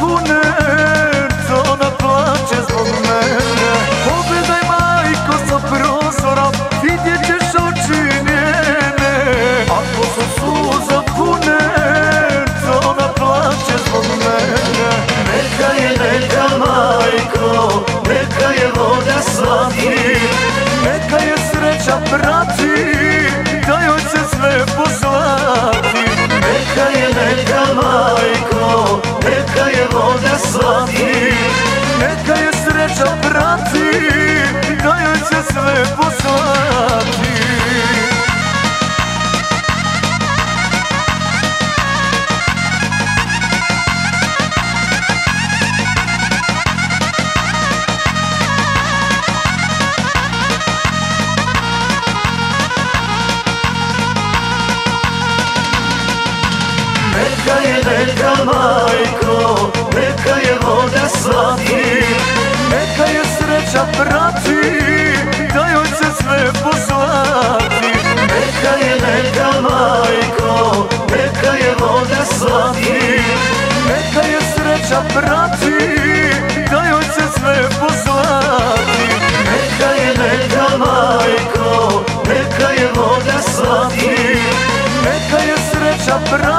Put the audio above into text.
pune Co ona plače zbog mene. Pogledaj majko sa prozora Vidjet ćeš oči njene. Ako su suza kunem Co ona plače zbog mene. Neka je neka majko Neka je voda slati Neka je sreća prava zlati Neka je sreća prati Da joj će sve poslati. Neka je neka majka sreća prati, da joj se sve poslati Neka je neka majko, neka je voda slati. Neka je sreća prati, da joj se sve poslati Neka je neka majko, neka je voda slati. Neka je sreća prati,